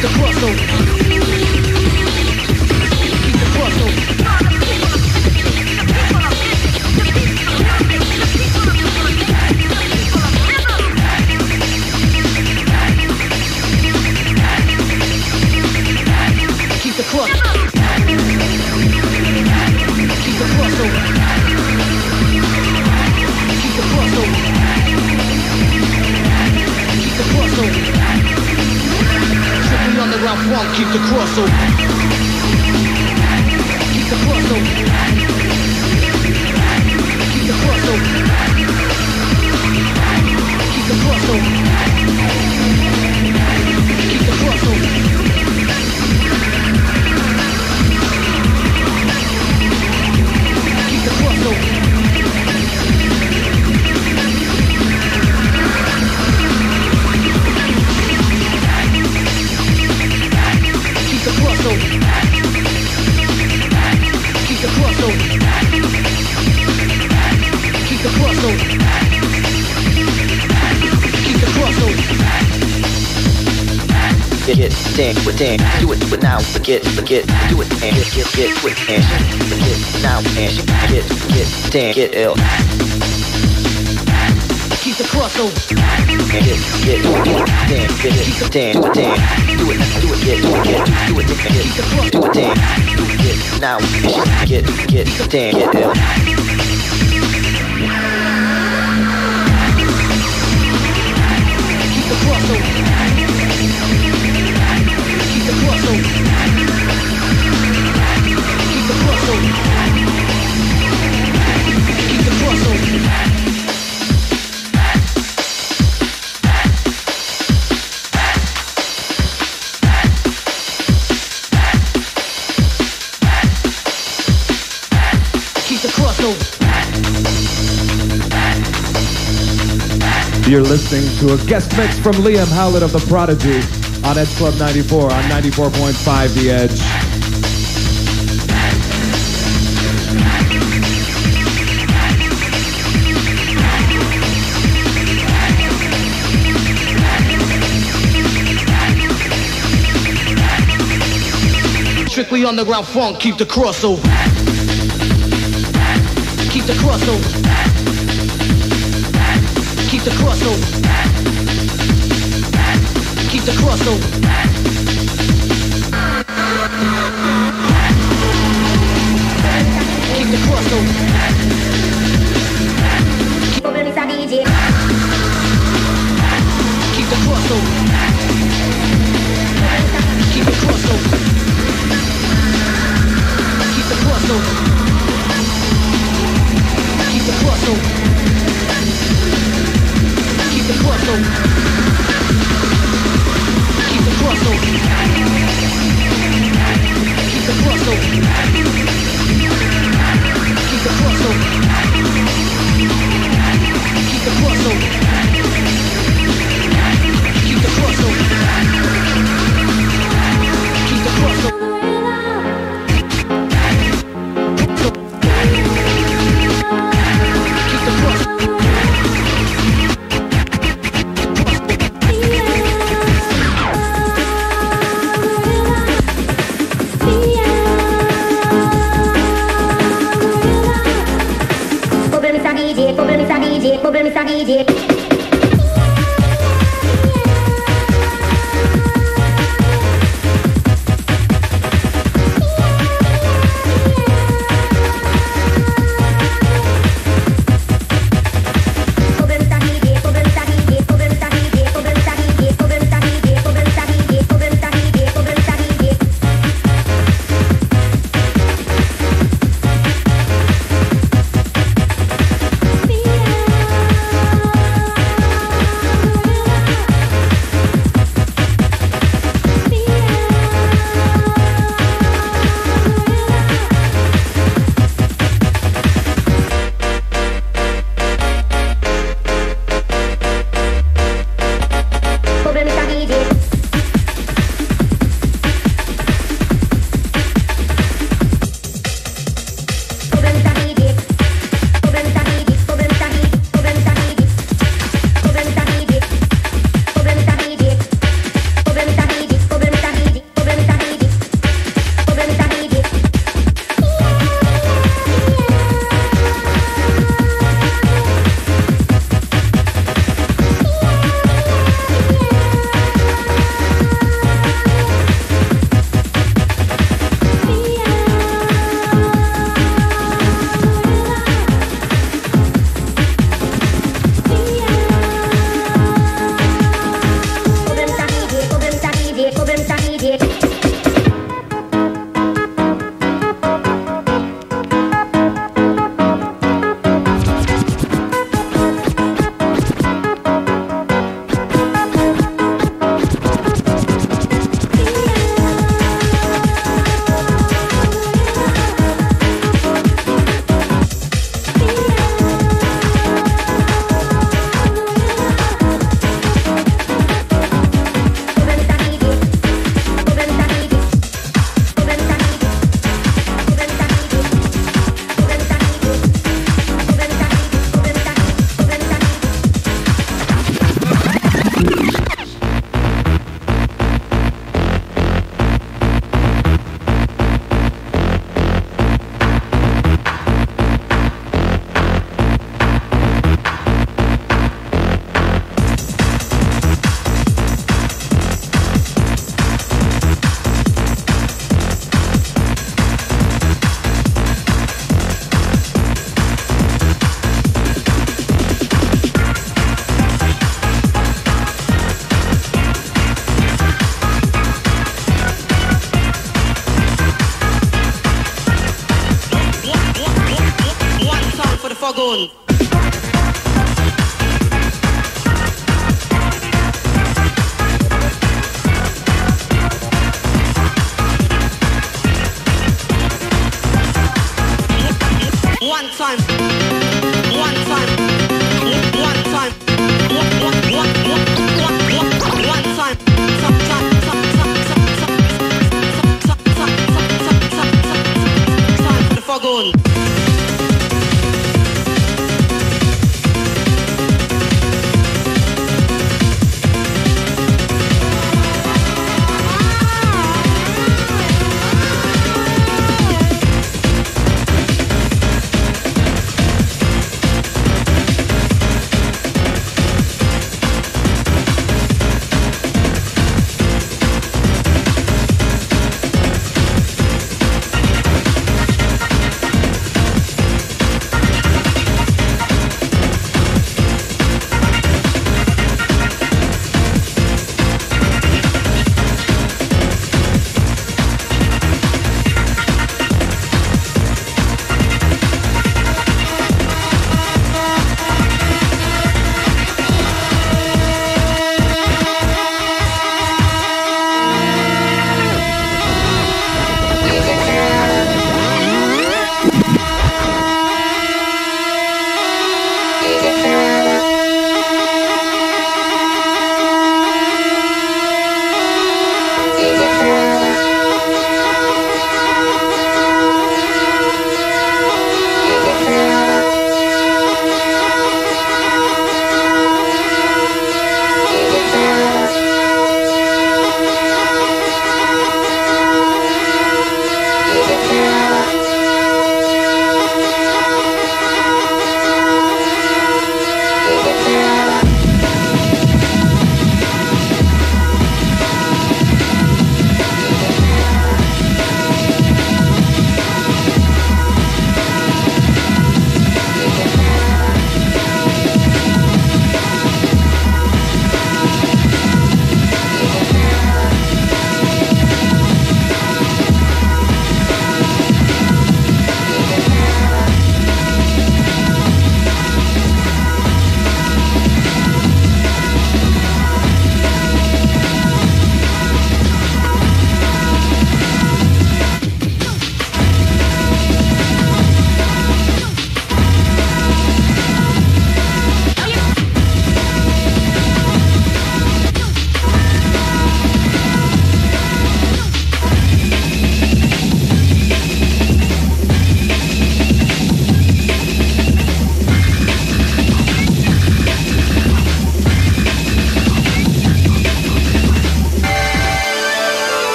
Keep dance, do it, but now, forget, forget, do it, and get, get, get, dance, forget, now, and get, get, dance, get ill. Keep the crossover. Get, get, dance, get it, dance, with dance, do it, do it, get, get, do it, get, do it, dance, do it, get, now, get, get, dance, get ill. Listening to a guest mix from Liam Howlett of The Prodigy on Edge Club 94 on 94.5 The Edge. Strictly underground funk, keep the crossover. Keep the crossover. Keep the crossover. Keep the crossover. Keep the crossover. Keep the crossover. Keep the crossover. Keep the crossover. Keep the crossover. Keep the thrust open. Keep the thrust open. Keep the thrust open. Keep the thrust open. Keep the thrust open.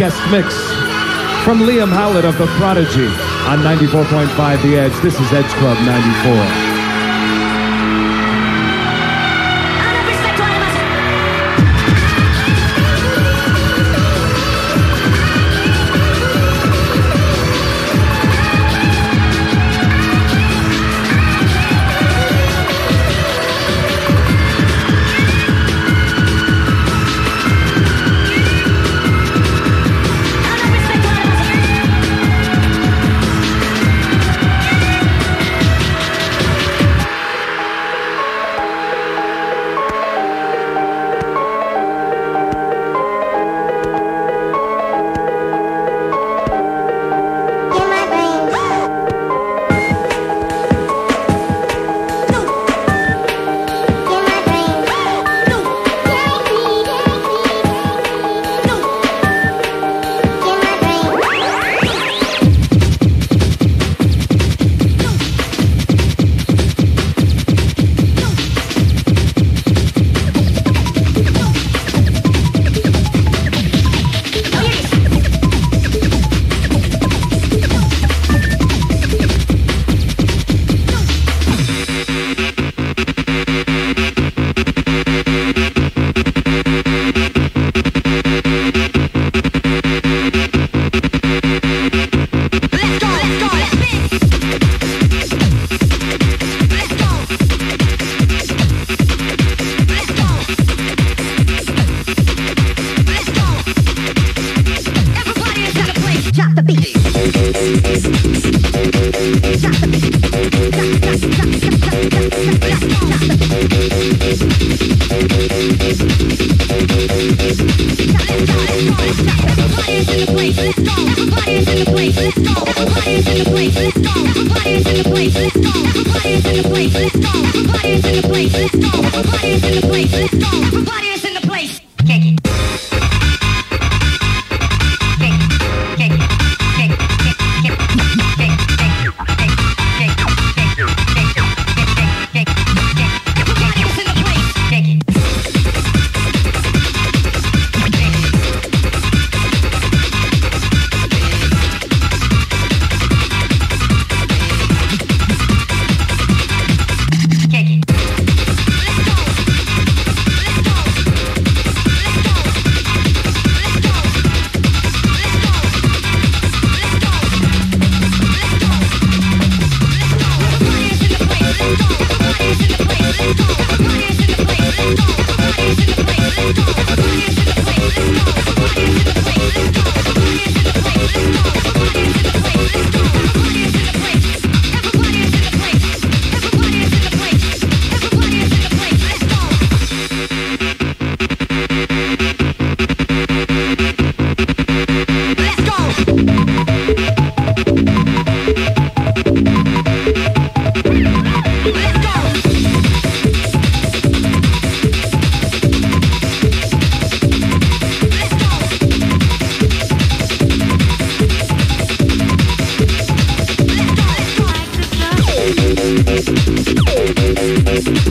Guest mix from Liam Howlett of The Prodigy on 94.5 The Edge. This is Edge Club 94.「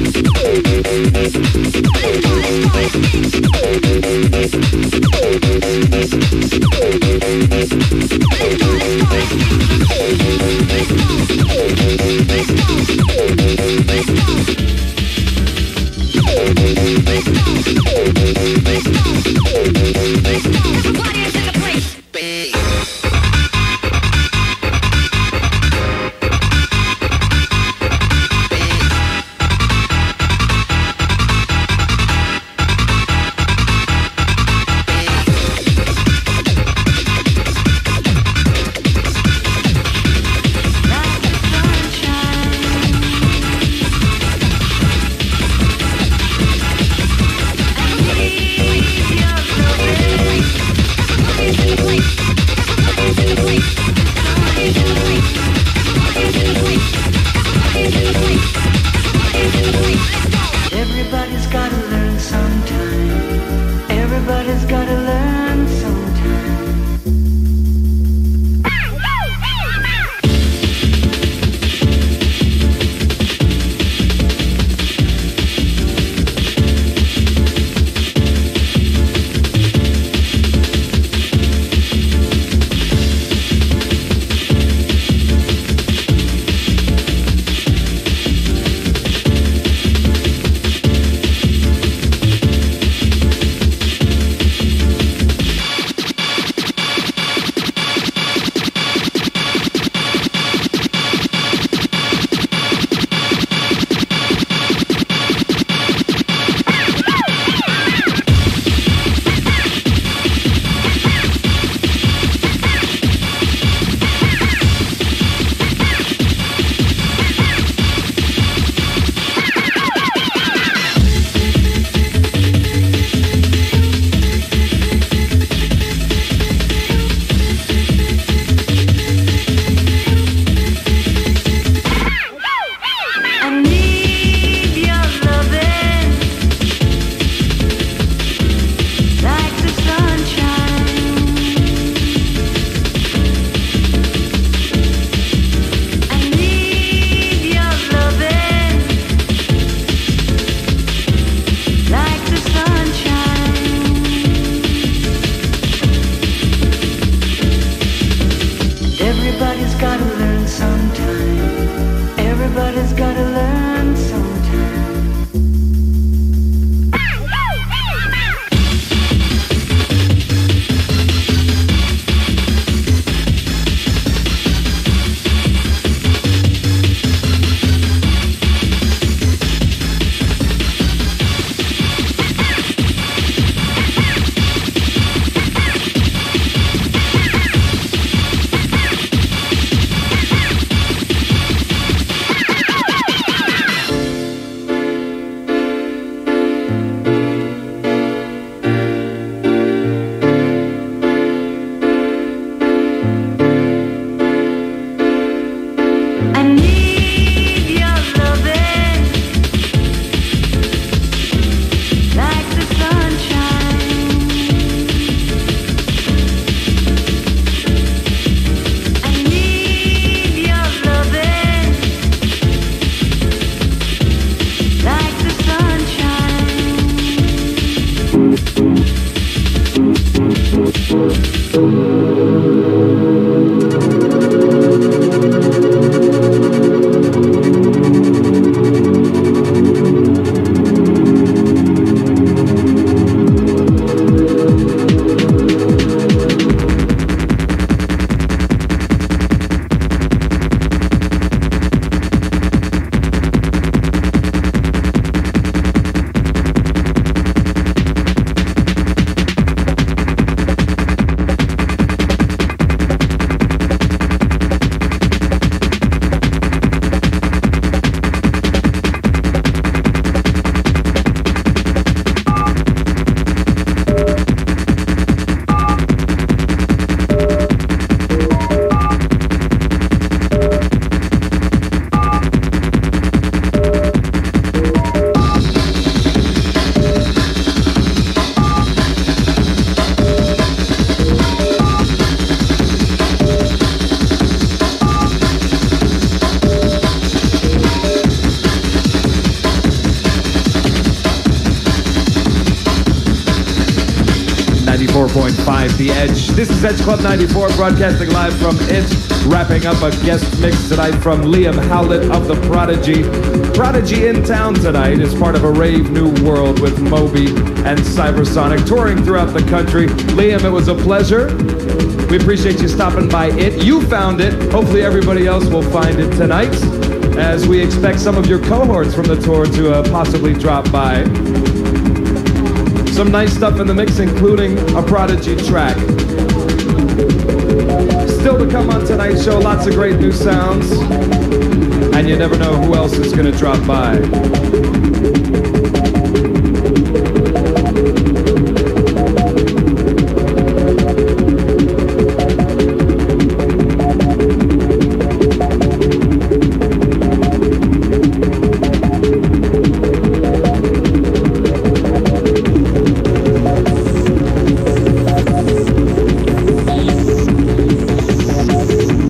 94.5 gotta Edge Club 94, broadcasting live from it, wrapping up a guest mix tonight from Liam Howlett of The Prodigy. Prodigy in town tonight is part of a rave new world with Moby and Cybersonik touring throughout the country. Liam, it was a pleasure. We appreciate you stopping by it. You found it. Hopefully, everybody else will find it tonight as we expect some of your cohorts from the tour to uh, possibly drop by. Some nice stuff in the mix, including a Prodigy track to come on tonight's show. Lots of great new sounds. And you never know who else is going to drop by.